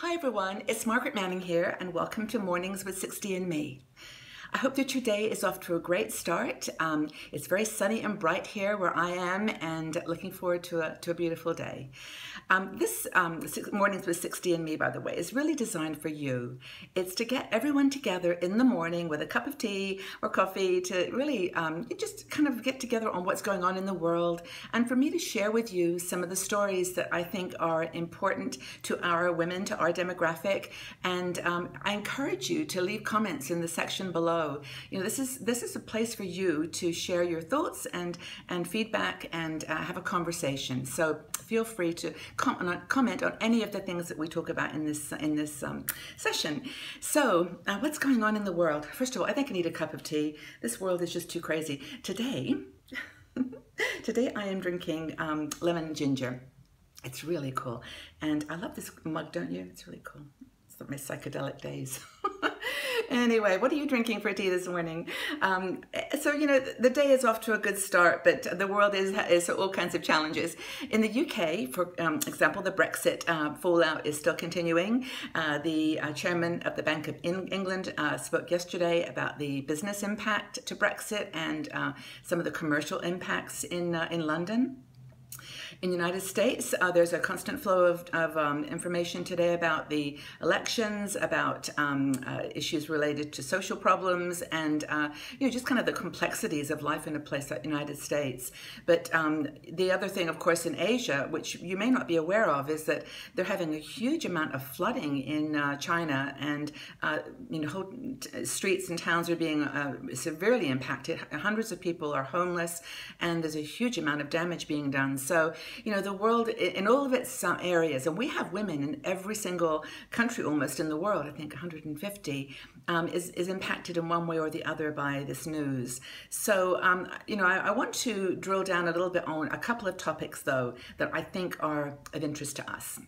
Hi everyone, it's Margaret Manning here, and welcome to Mornings with 60andMe. I hope that your day is off to a great start. Um, it's very sunny and bright here where I am, and looking forward to a, to a beautiful day. Um, this um, Mornings with 60andMe, by the way, is really designed for you. It's to get everyone together in the morning with a cup of tea or coffee to really um, just kind of get together on what's going on in the world, and for me to share with you some of the stories that I think are important to our women, to our demographic. And um, I encourage you to leave comments in the section below you know, this is this is a place for you to share your thoughts and and feedback and uh, have a conversation. So feel free to comment comment on any of the things that we talk about in this in this um, session. So, uh, what's going on in the world? First of all, I think I need a cup of tea. This world is just too crazy. Today, today I am drinking um, lemon ginger. It's really cool, and I love this mug, don't you? It's really cool. It's my psychedelic days. anyway, what are you drinking for tea this morning? Um, so, you know, the day is off to a good start, but the world is, is all kinds of challenges. In the UK, for um, example, the Brexit uh, fallout is still continuing. Uh, the uh, chairman of the Bank of England uh, spoke yesterday about the business impact to Brexit and uh, some of the commercial impacts in, uh, in London. In the United States, uh, there's a constant flow of, of um, information today about the elections, about um, uh, issues related to social problems, and uh, you know just kind of the complexities of life in a place like the United States. But um, the other thing, of course, in Asia, which you may not be aware of, is that they're having a huge amount of flooding in uh, China, and uh, you know whole streets and towns are being uh, severely impacted. Hundreds of people are homeless, and there's a huge amount of damage being done. So you know, the world in all of its areas, and we have women in every single country almost in the world, I think 150, um, is, is impacted in one way or the other by this news. So, um, you know, I, I want to drill down a little bit on a couple of topics, though, that I think are of interest to us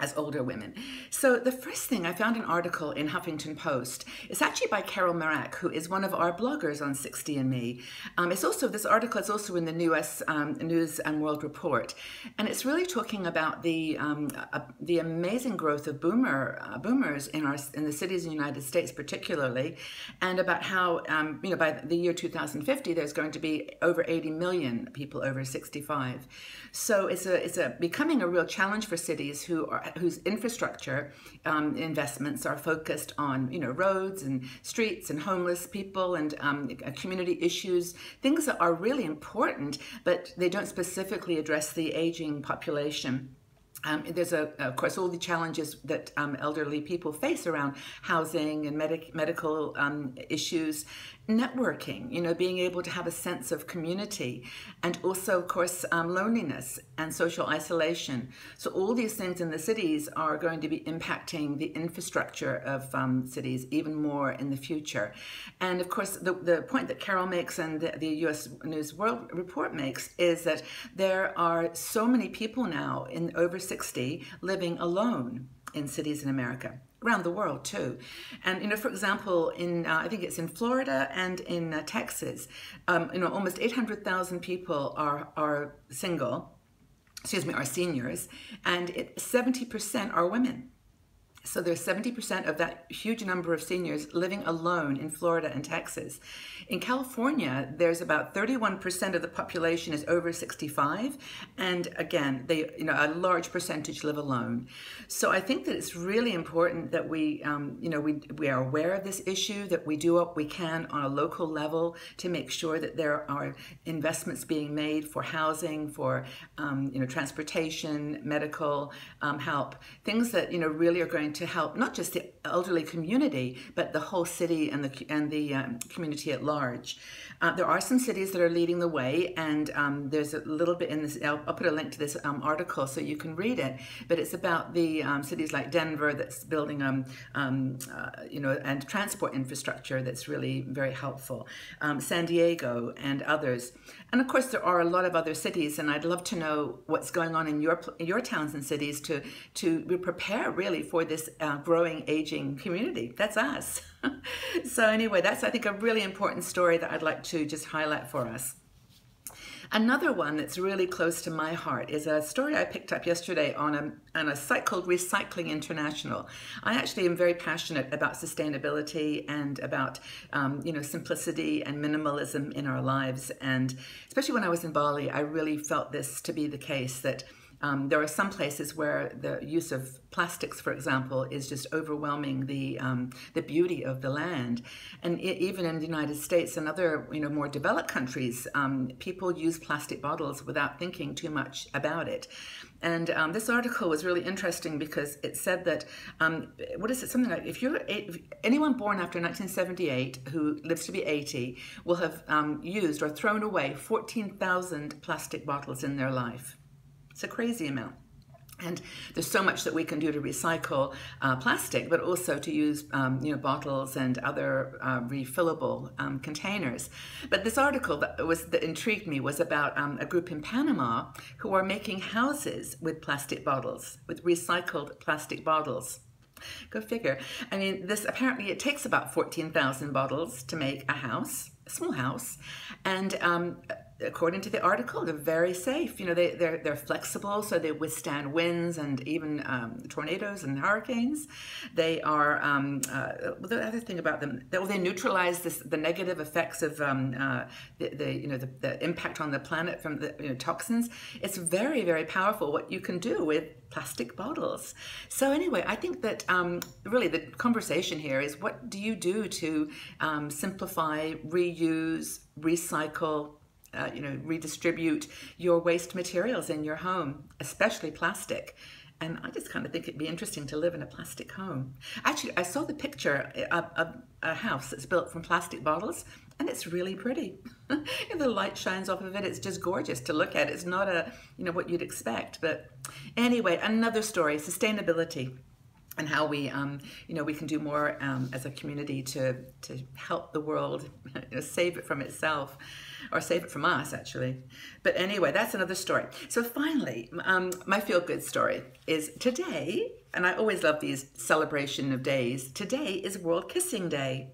as older women. So the first thing I found an article in Huffington Post. It's actually by Carol Marak, who is one of our bloggers on 60andMe. Um, it's also this article is also in the US um, News and World Report, and it's really talking about the um, uh, the amazing growth of boomer uh, boomers in our in the cities in the United States, particularly, and about how um, you know by the year 2050 there's going to be over 80 million people over 65. So it's a it's a becoming a real challenge for cities who are whose infrastructure um, investments are focused on you know roads and streets and homeless people and um, community issues, things that are really important, but they don't specifically address the aging population. Um, there's a, of course, all the challenges that um, elderly people face around housing and medic medical um, issues, networking, you know, being able to have a sense of community, and also, of course, um, loneliness and social isolation. So, all these things in the cities are going to be impacting the infrastructure of um, cities even more in the future. And of course, the, the point that Carol makes and the, the US News World Report makes is that there are so many people now in over 60 living alone in cities in America around the world too. And you know, for example, in uh, I think it's in Florida and in uh, Texas, um, you know, almost 800,000 people are are single. Excuse me, are seniors, and 70% are women. So there's 70% of that huge number of seniors living alone in Florida and Texas. In California, there's about 31% of the population is over 65, and again, they you know a large percentage live alone. So I think that it's really important that we um, you know we we are aware of this issue, that we do what we can on a local level to make sure that there are investments being made for housing, for um, you know transportation, medical um, help, things that you know really are going to help not just the elderly community, but the whole city and the and the um, community at large. Uh, there are some cities that are leading the way, and um, there's a little bit in this. I'll, I'll put a link to this um, article so you can read it. But it's about the um, cities like Denver that's building, um, um, uh, you know, and transport infrastructure that's really very helpful. San Diego and others, and of course there are a lot of other cities. And I'd love to know what's going on in your your towns and cities to to prepare really for this uh, growing aging community. That's us. so anyway, that's I think a really important story that I'd like to just highlight for us. Another one that's really close to my heart is a story I picked up yesterday on a, on a site called Recycling International. I actually am very passionate about sustainability and about um, you know simplicity and minimalism in our lives. And especially when I was in Bali, I really felt this to be the case that um, there are some places where the use of plastics, for example, is just overwhelming the um, the beauty of the land, and it, even in the United States and other you know more developed countries, um, people use plastic bottles without thinking too much about it. And um, this article was really interesting because it said that um, what is it? Something like if you're if anyone born after 1978 who lives to be 80 will have um, used or thrown away 14,000 plastic bottles in their life. It's a crazy amount. And there's so much that we can do to recycle uh, plastic, but also to use um, you know, bottles and other uh, refillable um, containers. But this article that, was, that intrigued me was about um, a group in Panama who are making houses with plastic bottles, with recycled plastic bottles. Go figure. I mean, this apparently it takes about 14,000 bottles to make a house, a small house, and um, according to the article, they're very safe. You know, they, they're, they're flexible, so they withstand winds and even um, tornadoes and hurricanes. They are, um, uh, the other thing about them, they, well, they neutralize this, the negative effects of um, uh, the, the, you know, the, the, impact on the planet from the you know, toxins. It's very, very powerful what you can do with plastic bottles. So anyway, I think that um, really the conversation here is what do you do to um, simplify, reuse, recycle, uh, you know, redistribute your waste materials in your home, especially plastic. And I just kind of think it'd be interesting to live in a plastic home. Actually, I saw the picture of, of a house that's built from plastic bottles, and it's really pretty. the light shines off of it, it's just gorgeous to look at. It's not a, you know, what you'd expect. But anyway, another story, sustainability and how we, um, you know, we can do more um, as a community to, to help the world, you know, save it from itself or save it from us, actually. But anyway, that's another story. So finally, um, my feel good story is today, and I always love these celebration of days. Today is World Kissing Day.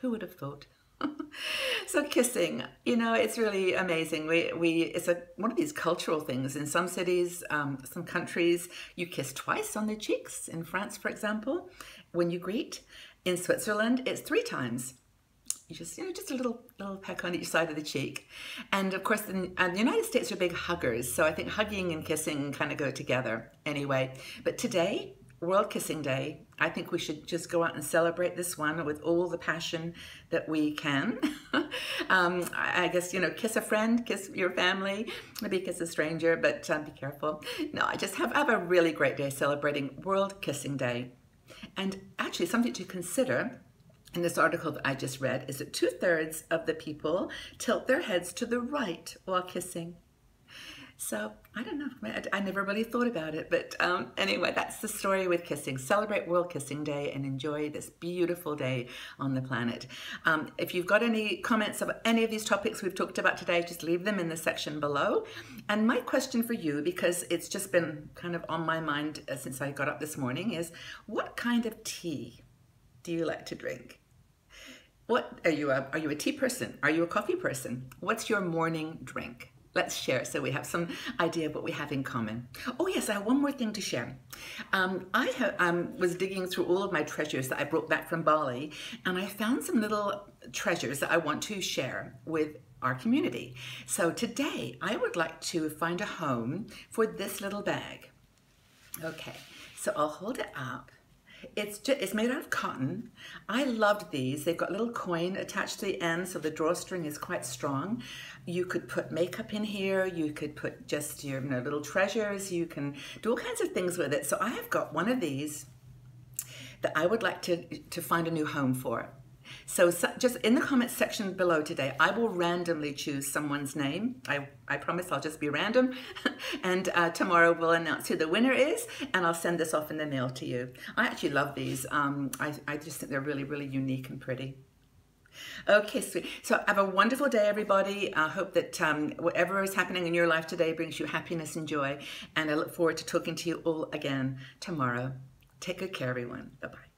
Who would have thought? so kissing, you know, it's really amazing. We, we it's a one of these cultural things. In some cities, um, some countries, you kiss twice on the cheeks. In France, for example, when you greet. In Switzerland, it's three times you just you know just a little little peck on each side of the cheek. And of course in, the united states are big huggers so i think hugging and kissing kind of go together anyway. But today world kissing day i think we should just go out and celebrate this one with all the passion that we can. Um, I, guess you know kiss a friend kiss your family maybe kiss a stranger but um, be careful. No i just have, have a really great day celebrating world kissing day. And actually something to consider in this article that I just read is that two thirds of the people tilt their heads to the right while kissing. So I don't know. I, never really thought about it. But um, anyway, that's the story with kissing. Celebrate World Kissing Day and enjoy this beautiful day on the planet. Um, if you've got any comments about any of these topics we've talked about today, just leave them in the section below. And my question for you, because it's just been kind of on my mind uh, since I got up this morning, is what kind of tea do you like to drink? What are you a, are you a tea person? Are you a coffee person? What's your morning drink? Let's share so we have some idea of what we have in common. Oh yes, I have one more thing to share. Um, I um, was digging through all of my treasures that I brought back from Bali, and I found some little treasures that I want to share with our community. So today, I would like to find a home for this little bag. Okay, so I'll hold it up it's just, it's made out of cotton. I loved these. They've got a little coin attached to the end, so the drawstring is quite strong. You could put makeup in here. You could put just your you know, little treasures. You can do all kinds of things with it. So I have got one of these that I would like to, to find a new home for. So, so, just in the comments section below today, I will randomly choose someone's name. I, I promise I'll just be random. and uh, tomorrow we'll announce who the winner is and I'll send this off in the mail to you. I actually love these. Um, I, I just think they're really, really unique and pretty. Okay, sweet. So have a wonderful day, everybody. I hope that um, whatever is happening in your life today brings you happiness and joy. And I look forward to talking to you all again tomorrow. Take good care, everyone. Bye-bye.